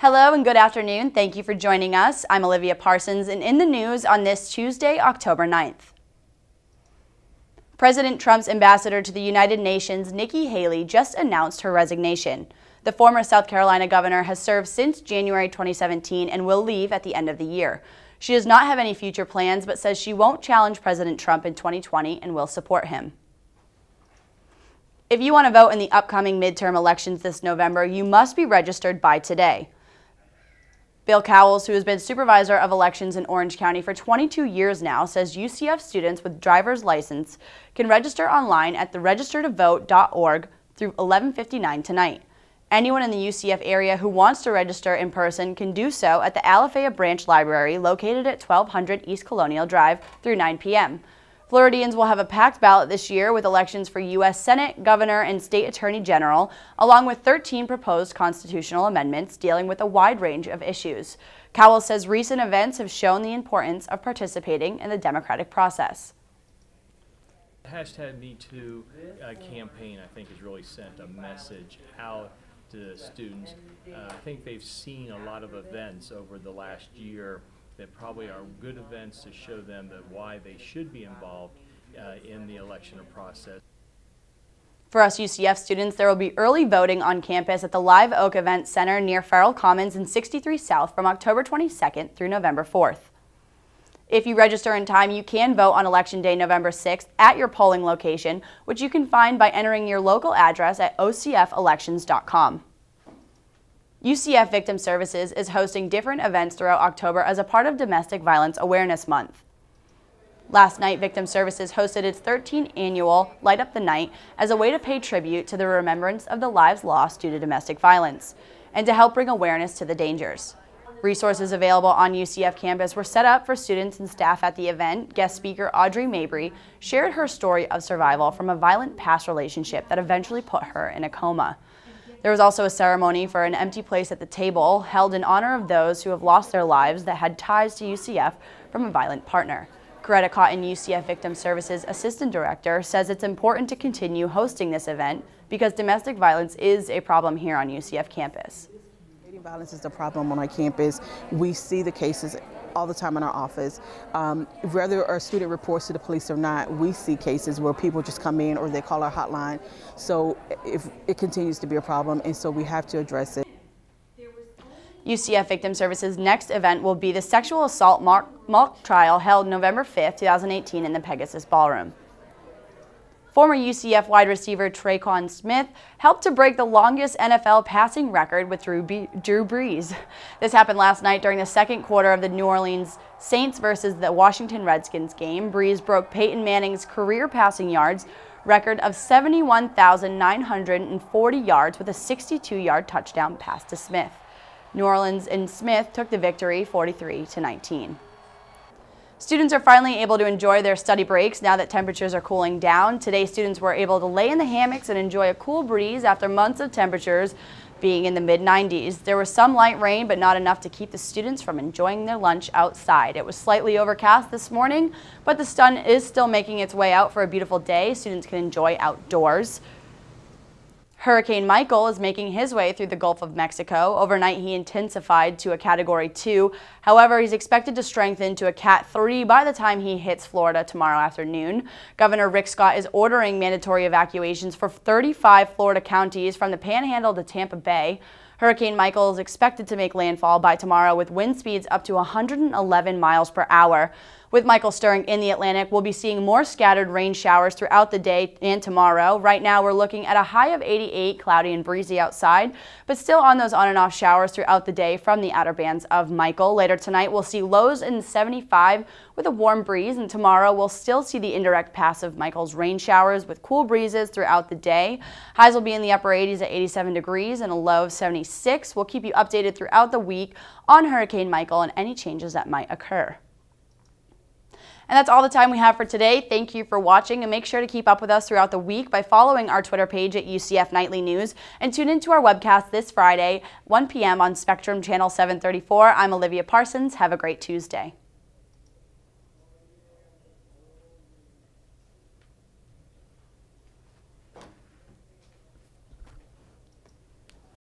Hello and good afternoon. Thank you for joining us. I'm Olivia Parsons and in the news on this Tuesday, October 9th. President Trump's ambassador to the United Nations, Nikki Haley, just announced her resignation. The former South Carolina governor has served since January 2017 and will leave at the end of the year. She does not have any future plans but says she won't challenge President Trump in 2020 and will support him. If you want to vote in the upcoming midterm elections this November, you must be registered by today. Bill Cowles, who has been supervisor of elections in Orange County for 22 years now, says UCF students with driver's license can register online at theregistertovote.org through 1159 tonight. Anyone in the UCF area who wants to register in person can do so at the Alafaya Branch Library located at 1200 East Colonial Drive through 9 p.m. Floridians will have a packed ballot this year with elections for U.S. Senate, Governor, and State Attorney General, along with 13 proposed constitutional amendments dealing with a wide range of issues. Cowles says recent events have shown the importance of participating in the democratic process. Hashtag MeToo uh, campaign, I think, has really sent a message out to students. Uh, I think they've seen a lot of events over the last year that probably are good events to show them that why they should be involved uh, in the election process. For us UCF students, there will be early voting on campus at the Live Oak Event Center near Ferrell Commons in 63 South from October 22nd through November 4th. If you register in time, you can vote on Election Day, November 6th at your polling location, which you can find by entering your local address at ocfelections.com. UCF Victim Services is hosting different events throughout October as a part of Domestic Violence Awareness Month. Last night, Victim Services hosted its 13th annual Light Up the Night as a way to pay tribute to the remembrance of the lives lost due to domestic violence and to help bring awareness to the dangers. Resources available on UCF campus were set up for students and staff at the event. Guest speaker Audrey Mabrey shared her story of survival from a violent past relationship that eventually put her in a coma. There was also a ceremony for an empty place at the table held in honor of those who have lost their lives that had ties to UCF from a violent partner. Coretta Cotton, UCF Victim Services Assistant Director, says it's important to continue hosting this event because domestic violence is a problem here on UCF campus. Domestic violence is a problem on our campus. We see the cases all the time in our office. Um, whether a student reports to the police or not, we see cases where people just come in or they call our hotline. So if it continues to be a problem, and so we have to address it. UCF Victim Services' next event will be the sexual assault mock, mock trial held November 5, 2018 in the Pegasus Ballroom. Former UCF wide receiver Tre'Quan Smith helped to break the longest NFL passing record with Drew, Drew Brees. This happened last night during the second quarter of the New Orleans Saints versus the Washington Redskins game. Brees broke Peyton Manning's career passing yards record of 71,940 yards with a 62-yard touchdown pass to Smith. New Orleans and Smith took the victory 43 to 19. Students are finally able to enjoy their study breaks now that temperatures are cooling down. Today, students were able to lay in the hammocks and enjoy a cool breeze after months of temperatures being in the mid-90s. There was some light rain, but not enough to keep the students from enjoying their lunch outside. It was slightly overcast this morning, but the sun is still making its way out for a beautiful day. Students can enjoy outdoors. Hurricane Michael is making his way through the Gulf of Mexico. Overnight, he intensified to a Category 2. However, he's expected to strengthen to a Cat 3 by the time he hits Florida tomorrow afternoon. Governor Rick Scott is ordering mandatory evacuations for 35 Florida counties from the Panhandle to Tampa Bay. Hurricane Michael is expected to make landfall by tomorrow with wind speeds up to 111 miles per hour. With Michael stirring in the Atlantic, we'll be seeing more scattered rain showers throughout the day and tomorrow. Right now, we're looking at a high of 88, cloudy and breezy outside, but still on those on and off showers throughout the day from the outer bands of Michael. Later tonight, we'll see lows in 75 with a warm breeze, and tomorrow we'll still see the indirect pass of Michael's rain showers with cool breezes throughout the day. Highs will be in the upper 80s at 87 degrees and a low of 76. We'll keep you updated throughout the week on Hurricane Michael and any changes that might occur. And that's all the time we have for today. Thank you for watching and make sure to keep up with us throughout the week by following our Twitter page at UCF Knightly News and tune into our webcast this Friday, 1 p.m. on Spectrum Channel 734. I'm Olivia Parsons. Have a great Tuesday.